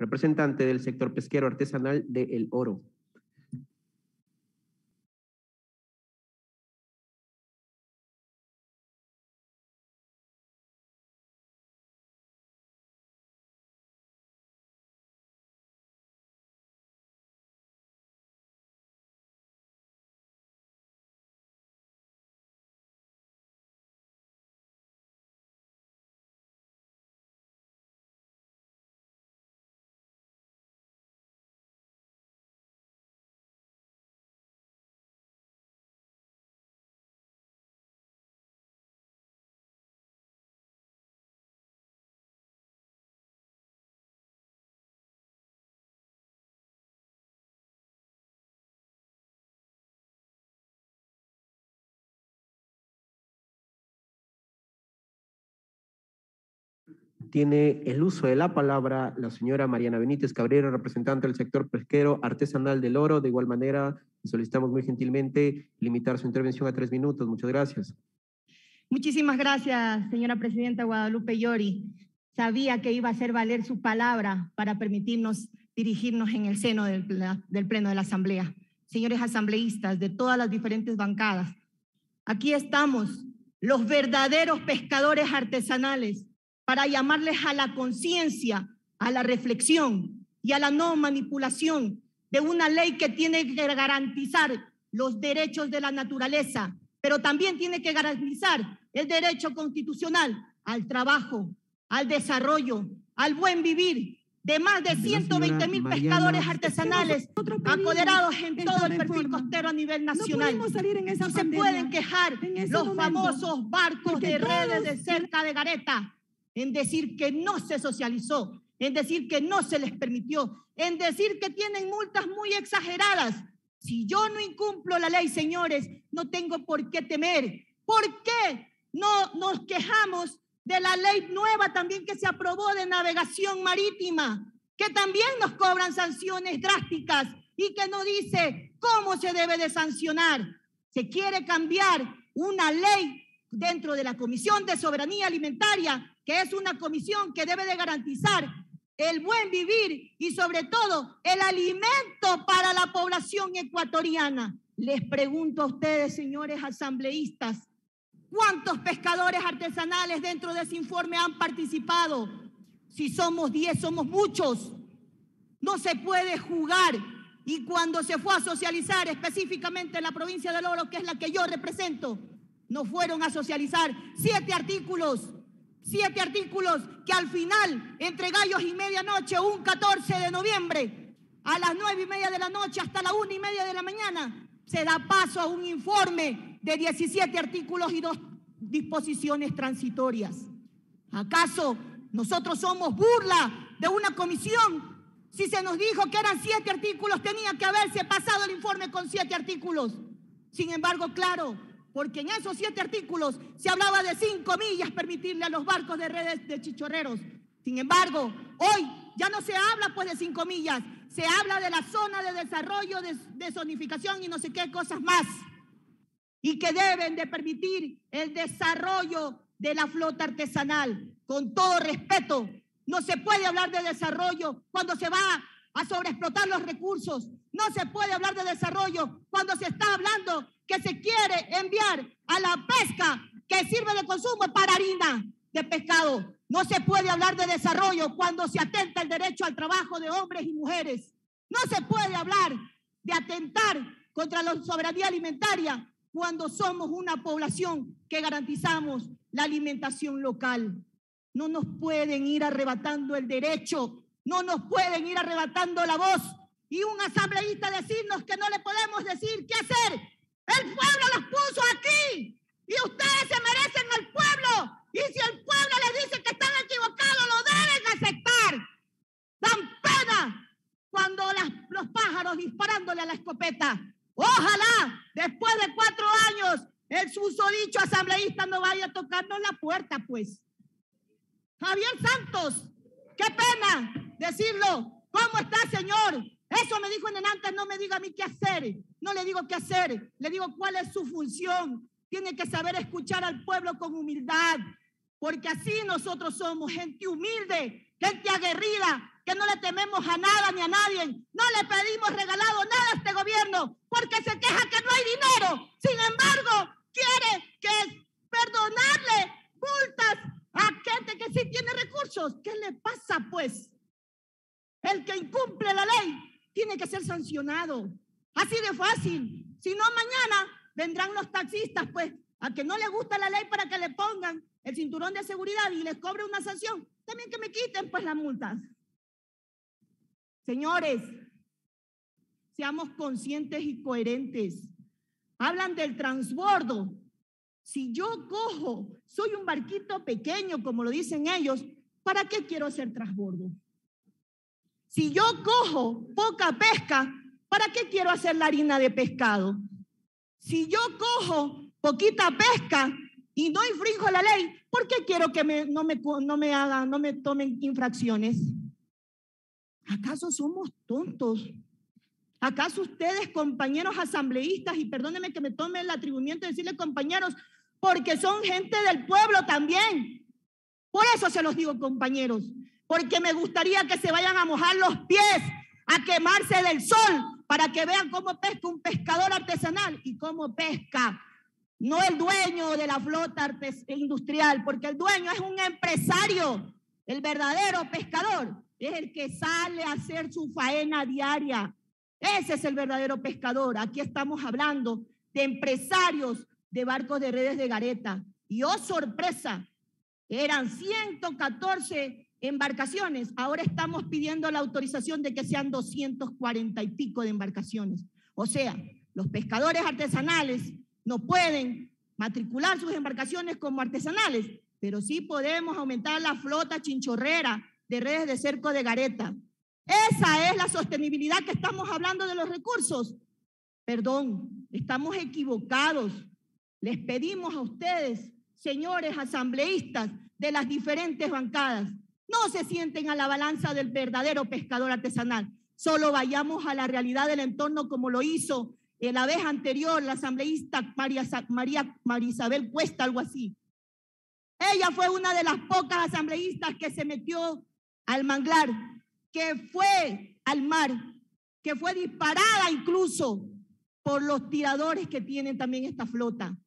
representante del sector pesquero artesanal de El Oro. Tiene el uso de la palabra la señora Mariana Benítez Cabrera, representante del sector pesquero artesanal del oro. De igual manera, solicitamos muy gentilmente limitar su intervención a tres minutos. Muchas gracias. Muchísimas gracias, señora presidenta Guadalupe Llori. Sabía que iba a hacer valer su palabra para permitirnos dirigirnos en el seno del, del Pleno de la Asamblea. Señores asambleístas de todas las diferentes bancadas, aquí estamos, los verdaderos pescadores artesanales, para llamarles a la conciencia, a la reflexión y a la no manipulación de una ley que tiene que garantizar los derechos de la naturaleza, pero también tiene que garantizar el derecho constitucional al trabajo, al desarrollo, al buen vivir de más de 120 mil pescadores artesanales apoderados en todo el perfil costero a nivel nacional. No, se pueden quejar los famosos barcos de redes de cerca de Gareta en decir que no se socializó, en decir que no se les permitió, en decir que tienen multas muy exageradas. Si yo no incumplo la ley, señores, no tengo por qué temer. ¿Por qué no nos quejamos de la ley nueva también que se aprobó de navegación marítima, que también nos cobran sanciones drásticas y que no dice cómo se debe de sancionar? Se quiere cambiar una ley dentro de la Comisión de Soberanía Alimentaria es una comisión que debe de garantizar el buen vivir y sobre todo el alimento para la población ecuatoriana. Les pregunto a ustedes, señores asambleístas, ¿cuántos pescadores artesanales dentro de ese informe han participado? Si somos 10, somos muchos. No se puede jugar. Y cuando se fue a socializar específicamente en la provincia del Oro, que es la que yo represento, no fueron a socializar siete artículos siete artículos que al final, entre gallos y medianoche, un 14 de noviembre, a las nueve y media de la noche hasta la una y media de la mañana, se da paso a un informe de 17 artículos y dos disposiciones transitorias. ¿Acaso nosotros somos burla de una comisión? Si se nos dijo que eran siete artículos, tenía que haberse pasado el informe con siete artículos. Sin embargo, claro, porque en esos siete artículos se hablaba de cinco millas permitirle a los barcos de redes de chichorreros. Sin embargo, hoy ya no se habla pues de cinco millas, se habla de la zona de desarrollo, de, de zonificación y no sé qué cosas más. Y que deben de permitir el desarrollo de la flota artesanal. Con todo respeto, no se puede hablar de desarrollo cuando se va a sobreexplotar los recursos. No se puede hablar de desarrollo cuando se está hablando que se quiere enviar a la pesca que sirve de consumo para harina de pescado. No se puede hablar de desarrollo cuando se atenta el derecho al trabajo de hombres y mujeres. No se puede hablar de atentar contra la soberanía alimentaria cuando somos una población que garantizamos la alimentación local. No nos pueden ir arrebatando el derecho, no nos pueden ir arrebatando la voz y un asambleísta decirnos que no le podemos decir qué hacer el pueblo los puso aquí y ustedes se merecen al pueblo. Y si el pueblo les dice que están equivocados, lo deben aceptar. Dan pena cuando los pájaros disparándole a la escopeta. Ojalá, después de cuatro años, el susodicho asambleísta no vaya a tocarnos la puerta, pues. Javier Santos, qué pena decirlo. ¿Cómo está, señor? Eso me dijo en antes, no me diga a mí qué hacer. No le digo qué hacer, le digo cuál es su función. Tiene que saber escuchar al pueblo con humildad, porque así nosotros somos gente humilde, gente aguerrida, que no le tememos a nada ni a nadie. No le pedimos regalado nada a este gobierno porque se queja que no hay dinero. Sin embargo, quiere que perdonarle multas a gente que sí tiene recursos. ¿Qué le pasa pues? El que incumple la ley tiene que ser sancionado. Así de fácil. Si no, mañana vendrán los taxistas, pues, a que no le gusta la ley para que le pongan el cinturón de seguridad y les cobre una sanción. También que me quiten, pues, las multas. Señores, seamos conscientes y coherentes. Hablan del transbordo. Si yo cojo, soy un barquito pequeño, como lo dicen ellos, ¿para qué quiero hacer transbordo? Si yo cojo poca pesca, ¿para qué quiero hacer la harina de pescado? Si yo cojo poquita pesca y no infringo la ley, ¿por qué quiero que no, me, no me hagan, no me tomen infracciones? ¿Acaso somos tontos? ¿Acaso ustedes, compañeros asambleístas, y perdónenme que me tome el atribuimiento de decirle compañeros, porque son gente del pueblo también? Por eso se los digo, compañeros, porque me gustaría que se vayan a mojar los pies, a quemarse del sol, para que vean cómo pesca un pescador artesanal y cómo pesca no el dueño de la flota industrial, porque el dueño es un empresario, el verdadero pescador es el que sale a hacer su faena diaria. Ese es el verdadero pescador. Aquí estamos hablando de empresarios de barcos de redes de gareta. Y oh sorpresa, eran 114 embarcaciones. Ahora estamos pidiendo la autorización de que sean 240 y pico de embarcaciones. O sea, los pescadores artesanales no pueden matricular sus embarcaciones como artesanales, pero sí podemos aumentar la flota chinchorrera de redes de cerco de gareta. Esa es la sostenibilidad que estamos hablando de los recursos. Perdón, estamos equivocados. Les pedimos a ustedes, señores asambleístas de las diferentes bancadas, no se sienten a la balanza del verdadero pescador artesanal. Solo vayamos a la realidad del entorno como lo hizo en la vez anterior la asambleísta María, María, Cuesta, algo así. Ella fue una de las pocas asambleístas que se metió al manglar, que fue al mar, que fue disparada incluso por los tiradores que tienen también esta flota.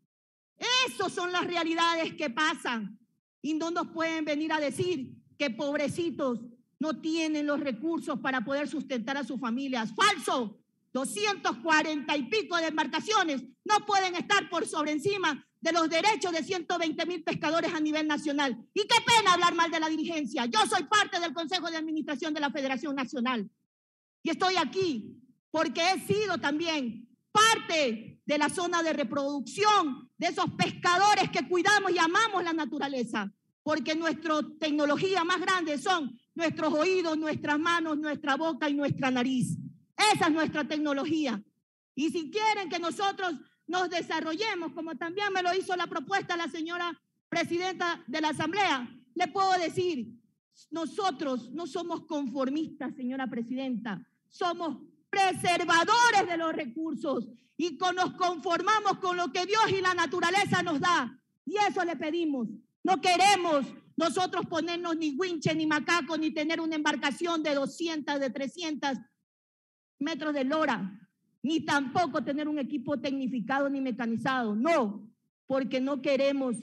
Esas son las realidades que pasan y no nos pueden venir a decir que pobrecitos no tienen los recursos para poder sustentar a sus familias. Falso. 240 y pico de embarcaciones no pueden estar por sobre encima de los derechos de 120 mil pescadores a nivel nacional. Y qué pena hablar mal de la dirigencia. Yo soy parte del Consejo de Administración de la Federación Nacional. Y estoy aquí porque he sido también parte de la zona de reproducción de esos pescadores que cuidamos y amamos la naturaleza porque nuestra tecnología más grande son nuestros oídos, nuestras manos, nuestra boca y nuestra nariz. Esa es nuestra tecnología. Y si quieren que nosotros nos desarrollemos, como también me lo hizo la propuesta la señora presidenta de la Asamblea, le puedo decir, nosotros no somos conformistas, señora presidenta, somos preservadores de los recursos y nos conformamos con lo que Dios y la naturaleza nos da. Y eso le pedimos no queremos nosotros ponernos ni winche, ni macaco, ni tener una embarcación de 200, de 300 metros de lora, ni tampoco tener un equipo tecnificado ni mecanizado. No, porque no queremos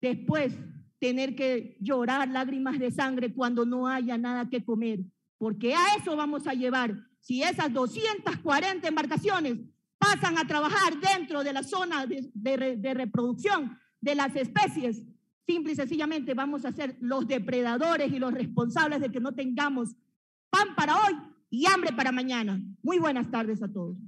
después tener que llorar lágrimas de sangre cuando no haya nada que comer, porque a eso vamos a llevar. Si esas 240 embarcaciones pasan a trabajar dentro de la zona de, reproducción de las especies, Simple y sencillamente vamos a ser los depredadores y los responsables de que no tengamos pan para hoy y hambre para mañana. Muy buenas tardes a todos.